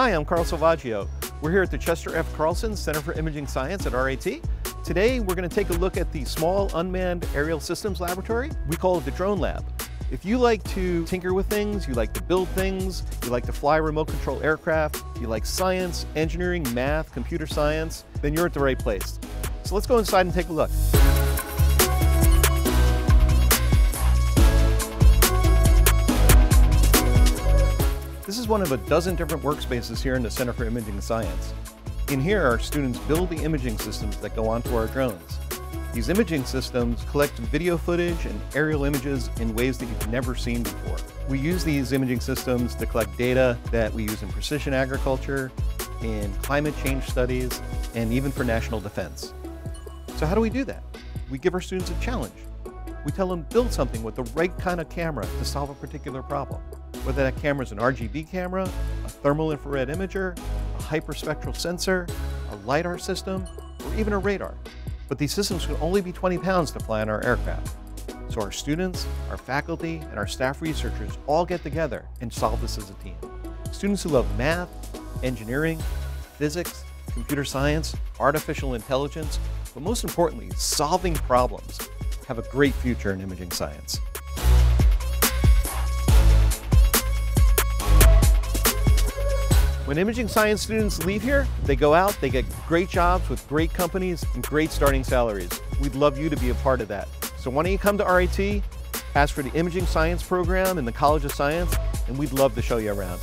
Hi, I'm Carl Salvaggio. We're here at the Chester F. Carlson Center for Imaging Science at RIT. Today, we're going to take a look at the small unmanned aerial systems laboratory. We call it the Drone Lab. If you like to tinker with things, you like to build things, you like to fly remote control aircraft, you like science, engineering, math, computer science, then you're at the right place. So let's go inside and take a look. Is one of a dozen different workspaces here in the Center for Imaging Science. In here, our students build the imaging systems that go onto our drones. These imaging systems collect video footage and aerial images in ways that you've never seen before. We use these imaging systems to collect data that we use in precision agriculture, in climate change studies, and even for national defense. So how do we do that? We give our students a challenge. We tell them build something with the right kind of camera to solve a particular problem. Whether that camera is an RGB camera, a thermal infrared imager, a hyperspectral sensor, a LiDAR system, or even a radar. But these systems can only be 20 pounds to fly on our aircraft. So our students, our faculty, and our staff researchers all get together and solve this as a team. Students who love math, engineering, physics, computer science, artificial intelligence, but most importantly, solving problems, have a great future in imaging science. When imaging science students leave here, they go out, they get great jobs with great companies and great starting salaries. We'd love you to be a part of that. So why don't you come to RIT, ask for the imaging science program in the College of Science, and we'd love to show you around.